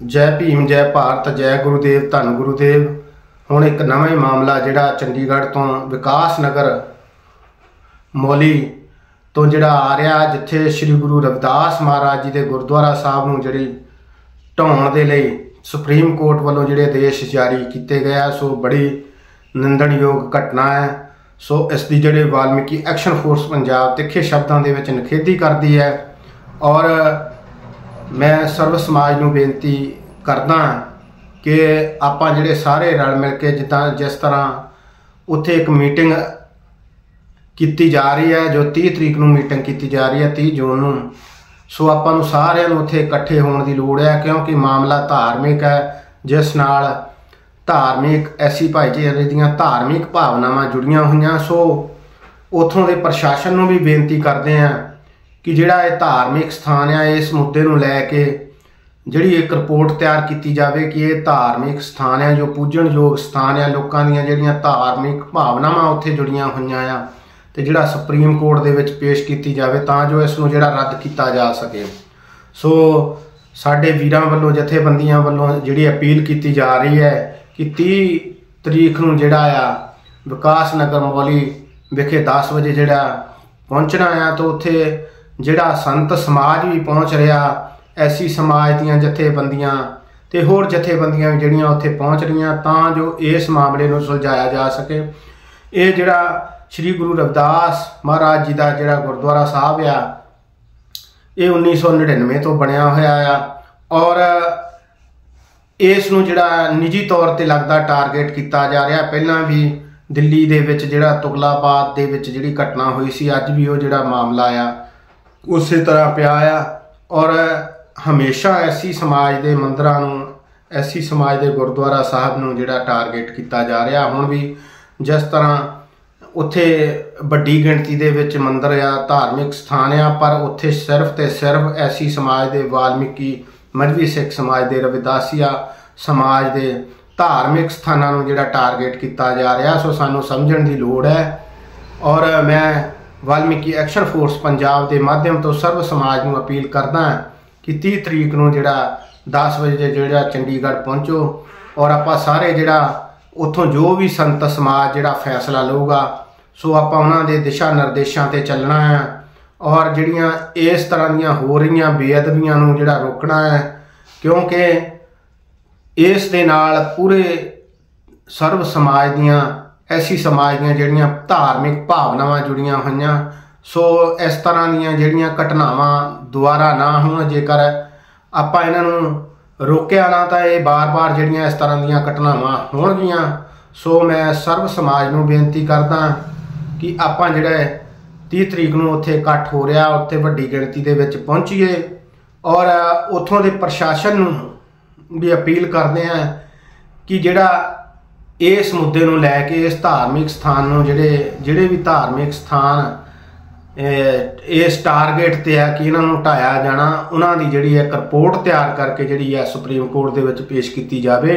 ਜੈ ਭੀਮ, ਜੈ ਭਾਰਤ, ਜੈ ਗੁਰੂਦੇਵ, ਧੰਨ ਗੁਰੂਦੇਵ। ਹੁਣ ਇੱਕ ਨਵਾਂ ਹੀ ਮਾਮਲਾ ਜਿਹੜਾ ਚੰਡੀਗੜ੍ਹ ਤੋਂ ਵਿਕਾਸ ਨਗਰ ਮੋਲੀ ਤੋਂ ਜਿਹੜਾ ਆ ਰਿਹਾ, ਜਿੱਥੇ ਸ੍ਰੀ ਗੁਰੂ ਰਵਿਦਾਸ ਮਹਾਰਾਜ ਜੀ ਦੇ ਗੁਰਦੁਆਰਾ ਸਾਹਿਬ ਨੂੰ ਜਿਹੜੀ ਢਾਉਣ ਦੇ ਲਈ ਸੁਪਰੀਮ ਕੋਰਟ ਵੱਲੋਂ ਜਿਹੜੇ ਆਦੇਸ਼ ਜਾਰੀ ਕੀਤੇ ਗਏ ਆ, ਸੋ ਬੜੀ ਨਿੰਦਣਯੋਗ ਘਟਨਾ ਹੈ। ਸੋ ਇਸ ਦੀ ਜਿਹੜੇ ਵਾਲਮੀਕੀ ਐਕਸ਼ਨ ਫੋਰਸ ਪੰਜਾਬ ਤਿੱਖੇ ਸ਼ਬਦਾਂ ਦੇ ਵਿੱਚ ਨਿਖੇਧੀ ਕਰਦੀ ਹੈ ਔਰ ਮੈਂ ਸਰਵ ਸਮਾਜ ਨੂੰ ਬੇਨਤੀ ਕਰਦਾ ਕਿ ਆਪਾਂ ਜਿਹੜੇ ਸਾਰੇ ਰਲ ਮਿਲ ਕੇ ਜਿੱਦਾਂ ਜਿਸ ਤਰ੍ਹਾਂ ਉੱਥੇ ਇੱਕ ਮੀਟਿੰਗ ਕੀਤੀ ਜਾ ਰਹੀ ਹੈ, ਜੋ 30 ਤਰੀਕ ਨੂੰ ਮੀਟਿੰਗ ਕੀਤੀ ਜਾ ਰਹੀ ਹੈ 30 ਜੂਨ ਨੂੰ। ਸੋ ਆਪਾਂ ਨੂੰ ਸਾਰਿਆਂ ਨੂੰ ਉੱਥੇ ਇਕੱਠੇ ਹੋਣ ਦੀ ਲੋੜ ਹੈ, ਕਿਉਂਕਿ ਮਾਮਲਾ ਧਾਰਮਿਕ ਹੈ, ਜਿਸ ਨਾਲ ਧਾਰਮਿਕ ਐਸੀ ਭਾਈਚਾਰੇ ਦੀਆਂ ਧਾਰਮਿਕ ਭਾਵਨਾਵਾਂ ਜੁੜੀਆਂ ਹੋਈਆਂ। ਸੋ ਉਥੋਂ ਦੇ ਪ੍ਰਸ਼ਾਸਨ ਨੂੰ ਵੀ ਬੇਨਤੀ ਕਰਦੇ ਆਂ ਕਿ ਜਿਹੜਾ ਇਹ ਧਾਰਮਿਕ ਸਥਾਨ ਆ, ਇਸ ਮੁੱਦੇ ਨੂੰ ਲੈ ਕੇ ਜਿਹੜੀ ਇੱਕ ਰਿਪੋਰਟ ਤਿਆਰ ਕੀਤੀ ਜਾਵੇ ਕਿ ਇਹ ਧਾਰਮਿਕ ਸਥਾਨ ਆ, ਜੋ ਪੂਜਣਯੋਗ ਸਥਾਨ ਆ, ਲੋਕਾਂ ਦੀਆਂ ਜਿਹੜੀਆਂ ਧਾਰਮਿਕ ਭਾਵਨਾਵਾਂ ਉੱਥੇ ਜੁੜੀਆਂ ਹੋਈਆਂ ਆ ਤੇ ਜਿਹੜਾ ਸੁਪਰੀਮ ਕੋਰਟ ਦੇ ਵਿੱਚ ਪੇਸ਼ ਕੀਤੀ ਜਾਵੇ ਤਾਂ ਜੋ ਇਸ ਨੂੰ ਜਿਹੜਾ ਰੱਦ ਕੀਤਾ ਜਾ ਸਕੇ। ਸੋ ਸਾਡੇ ਵੀਰਾਂ ਵੱਲੋਂ, ਜਥੇਬੰਦੀਆਂ ਵੱਲੋਂ ਜਿਹੜੀ ਅਪੀਲ ਕੀਤੀ ਜਾ ਰਹੀ ਹੈ ਕਿ 30 ਤਰੀਕ ਨੂੰ ਜਿਹੜਾ ਆ, ਵਿਕਾਸ ਨਗਰ ਮੋਲੀ ਵਿਖੇ 10 ਵਜੇ ਜਿਹੜਾ ਪਹੁੰਚਣਾ ਆ, ਤਾਂ ਉੱਥੇ ਜਿਹੜਾ ਸੰਤ ਸਮਾਜ ਵੀ ਪਹੁੰਚ ਰਿਹਾ, ਐਸੀ ਸਮਾਜ ਦੀਆਂ ਜਥੇਬੰਦੀਆਂ ਤੇ ਹੋਰ ਜਥੇਬੰਦੀਆਂ ਵੀ ਜਿਹੜੀਆਂ ਉੱਥੇ ਪਹੁੰਚ ਰਹੀਆਂ ਤਾਂ ਜੋ ਇਸ ਮਾਮਲੇ ਨੂੰ ਸੁਲਝਾਇਆ ਜਾ ਸਕੇ। ਇਹ ਜਿਹੜਾ ਸ੍ਰੀ ਗੁਰੂ ਰਵਿਦਾਸ ਮਹਾਰਾਜ ਜੀ ਦਾ ਜਿਹੜਾ ਗੁਰਦੁਆਰਾ ਸਾਹਿਬ ਆ, ਇਹ 1999 ਤੋਂ ਬਣਿਆ ਹੋਇਆ ਆ ਔਰ ਇਸ ਨੂੰ ਜਿਹੜਾ ਨਿੱਜੀ ਤੌਰ ਤੇ ਲੱਗਦਾ ਟਾਰਗੇਟ ਕੀਤਾ ਜਾ ਰਿਹਾ। ਪਹਿਲਾਂ ਵੀ ਦਿੱਲੀ ਦੇ ਵਿੱਚ ਜਿਹੜਾ ਤੁਗਲਾਬਾਦ ਦੇ ਵਿੱਚ ਜਿਹੜੀ ਘਟਨਾ ਹੋਈ ਸੀ, ਅੱਜ ਵੀ ਉਹ ਜਿਹੜਾ ਮਾਮਲਾ ਆ। ਉਸੇ ਤਰ੍ਹਾਂ ਪਿਆ ਆ ਔਰ ਹਮੇਸ਼ਾ ਐਸੀ ਸਮਾਜ ਦੇ ਮੰਦਰਾਂ ਨੂੰ, ਐਸੀ ਸਮਾਜ ਦੇ ਗੁਰਦੁਆਰਾ ਸਾਹਿਬ ਨੂੰ ਜਿਹੜਾ ਟਾਰਗੇਟ ਕੀਤਾ ਜਾ ਰਿਹਾ, ਹੁਣ ਵੀ ਜਿਸ ਤਰ੍ਹਾਂ ਉੱਥੇ ਵੱਡੀ ਗਿਣਤੀ ਦੇ ਵਿੱਚ ਮੰਦਰ ਆ, ਧਾਰਮਿਕ ਸਥਾਨ ਆ, ਪਰ ਉੱਥੇ ਸਿਰਫ ਤੇ ਸਿਰਫ ਐਸੀ ਸਮਾਜ ਦੇ ਵਾਲਮੀਕੀ ਮਜ਼ਵੀ ਸਿੱਖ ਸਮਾਜ ਦੇ ਰਵਿਦਾਸੀਆ ਸਮਾਜ ਦੇ ਧਾਰਮਿਕ ਸਥਾਨਾਂ ਨੂੰ ਜਿਹੜਾ ਟਾਰਗੇਟ ਕੀਤਾ ਜਾ ਰਿਹਾ, ਸੋ ਸਾਨੂੰ ਸਮਝਣ ਦੀ ਲੋੜ ਹੈ। ਔਰ ਮੈਂ ਵਾਲਮੀਕੀ ਐਕਸ਼ਨ ਫੋਰਸ ਪੰਜਾਬ ਦੇ ਮਾਧਿਅਮ ਤੋਂ ਸਰਵ ਸਮਾਜ ਨੂੰ ਅਪੀਲ ਕਰਦਾ ਹਾਂ ਕਿ 30 ਤਰੀਕ ਨੂੰ ਜਿਹੜਾ 10 ਵਜੇ ਜਿਹੜਾ ਚੰਡੀਗੜ੍ਹ ਪਹੁੰਚੋ ਔਰ ਆਪਾਂ ਸਾਰੇ ਜਿਹੜਾ ਉੱਥੋਂ ਜੋ ਵੀ ਸੰਤ ਸਮਾਜ ਜਿਹੜਾ ਫੈਸਲਾ ਲਊਗਾ, ਸੋ ਆਪਾਂ ਉਹਨਾਂ ਦੇ ਦਿਸ਼ਾ ਨਿਰਦੇਸ਼ਾਂ ਤੇ ਚੱਲਣਾ ਹੈ ਔਰ ਜਿਹੜੀਆਂ ਇਸ ਤਰ੍ਹਾਂ ਦੀਆਂ ਹੋ ਰਹੀਆਂ ਬੇਅਦਬੀਆਂ ਨੂੰ ਜਿਹੜਾ ਰੋਕਣਾ ਹੈ, ਕਿਉਂਕਿ ਇਸ ਦੇ ਨਾਲ ਪੂਰੇ ਸਰਵ ਸਮਾਜ ਦੀਆਂ ਐਸੀ ਸਮਾਜ ਦੀਆਂ ਜਿਹੜੀਆਂ ਧਾਰਮਿਕ ਭਾਵਨਾਵਾਂ ਜੁੜੀਆਂ ਹੋਈਆਂ। ਸੋ ਇਸ ਤਰ੍ਹਾਂ ਦੀਆਂ ਜਿਹੜੀਆਂ ਘਟਨਾਵਾਂ ਦੁਬਾਰਾ ਨਾ ਹੋਣ, ਜੇਕਰ ਆਪਾਂ ਇਹਨਾਂ ਨੂੰ ਰੋਕਿਆ ਨਾ, ਤਾਂ ਇਹ ਬਾਰ-ਬਾਰ ਜਿਹੜੀਆਂ ਇਸ ਤਰ੍ਹਾਂ ਦੀਆਂ ਘਟਨਾਵਾਂ ਹੋਣਗੀਆਂ। ਸੋ ਮੈਂ ਸਰਵ ਸਮਾਜ ਨੂੰ ਬੇਨਤੀ ਕਰਦਾ ਕਿ ਆਪਾਂ ਜਿਹੜਾ 30 ਤਰੀਕ ਨੂੰ ਉੱਥੇ ਇਕੱਠ ਹੋ ਰਿਹਾ, ਉੱਥੇ ਵੱਡੀ ਗਿਣਤੀ ਦੇ ਵਿੱਚ ਪਹੁੰਚੀਏ ਔਰ ਉੱਥੋਂ ਦੇ ਪ੍ਰਸ਼ਾਸਨ ਨੂੰ ਵੀ ਅਪੀਲ ਕਰਦੇ ਆ ਕਿ ਜਿਹੜਾ ਇਸ ਮੁੱਦੇ ਨੂੰ ਲੈ ਕੇ, ਇਸ ਧਾਰਮਿਕ ਸਥਾਨ ਨੂੰ ਜਿਹੜੇ ਜਿਹੜੇ ਵੀ ਧਾਰਮਿਕ ਸਥਾਨ ਇਸ ਟਾਰਗੇਟ ਤੇ ਆ ਕਿ ਇਹਨਾਂ ਨੂੰ ਢਾਇਆ ਜਾਣਾ, ਉਹਨਾਂ ਦੀ ਜਿਹੜੀ ਇੱਕ ਰਿਪੋਰਟ ਤਿਆਰ ਕਰਕੇ ਜਿਹੜੀ ਹੈ ਸੁਪਰੀਮ ਕੋਰਟ ਦੇ ਵਿੱਚ ਪੇਸ਼ ਕੀਤੀ ਜਾਵੇ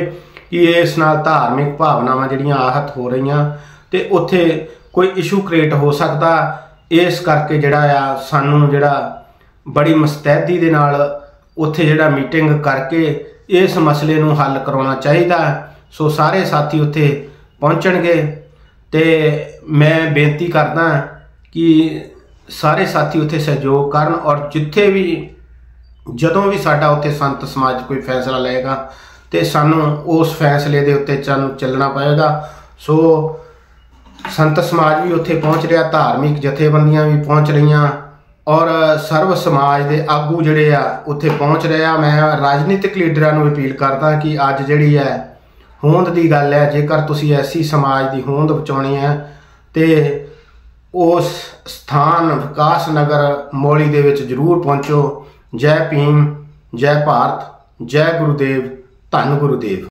ਕਿ ਇਸ ਨਾਲ ਧਾਰਮਿਕ ਭਾਵਨਾਵਾਂ ਜਿਹੜੀਆਂ ਆਹਤ ਹੋ ਰਹੀਆਂ ਤੇ ਉੱਥੇ ਕੋਈ ਇਸ਼ੂ ਕ੍ਰੀਏਟ ਹੋ ਸਕਦਾ। ਇਸ ਕਰਕੇ ਜਿਹੜਾ ਆ, ਸਾਨੂੰ ਜਿਹੜਾ ਬੜੀ ਮਸਤੈਦੀ ਦੇ ਨਾਲ ਉੱਥੇ ਜਿਹੜਾ ਮੀਟਿੰਗ ਕਰਕੇ ਇਸ ਮਸਲੇ ਨੂੰ ਹੱਲ ਕਰਾਉਣਾ ਚਾਹੀਦਾ। ਸੋ ਸਾਰੇ ਸਾਥੀ ਉੱਥੇ ਪਹੁੰਚਣਗੇ ਤੇ ਮੈਂ ਬੇਨਤੀ ਕਰਦਾ ਕਿ ਸਾਰੇ ਸਾਥੀ ਉੱਥੇ ਸਹਿਯੋਗ ਕਰਨ ਔਰ ਜਿੱਥੇ ਵੀ, ਜਦੋਂ ਵੀ ਸਾਡਾ ਉੱਥੇ ਸੰਤ ਸਮਾਜ ਕੋਈ ਫੈਸਲਾ ਲਏਗਾ ਤੇ ਸਾਨੂੰ ਉਸ ਫੈਸਲੇ ਦੇ ਉੱਤੇ ਚੱਲਣਾ ਪਏਗਾ। ਸੋ ਸੰਤ ਸਮਾਜ ਵੀ ਉੱਥੇ ਪਹੁੰਚ ਰਿਹਾ, ਧਾਰਮਿਕ ਜਥੇਬੰਦੀਆਂ ਵੀ ਪਹੁੰਚ ਰਹੀਆਂ ਔਰ ਸਰਵ ਸਮਾਜ ਦੇ ਆਗੂ ਜਿਹੜੇ ਆ, ਉੱਥੇ ਪਹੁੰਚ ਰਹੇ ਆ। ਮੈਂ ਰਾਜਨੀਤਿਕ ਲੀਡਰਾਂ ਨੂੰ ਅਪੀਲ ਕਰਦਾ ਕਿ ਅੱਜ ਜਿਹੜੀ ਹੈ ਹੋਂਦ ਦੀ ਗੱਲ ਹੈ, ਜੇਕਰ ਤੁਸੀਂ ਐਸੀ ਸਮਾਜ ਦੀ ਹੋਂਦ ਬਚਾਉਣੀ ਹੈ ਤੇ ਉਸ ਸਥਾਨ ਵਿਕਾਸ ਨਗਰ ਮੋਲੀ ਦੇ ਵਿੱਚ ਜ਼ਰੂਰ ਪਹੁੰਚੋ। ਜੈ ਭੀਮ, ਜੈ ਭਾਰਤ, ਜੈ ਗੁਰੂਦੇਵ, ਧੰਨ ਗੁਰੂਦੇਵ।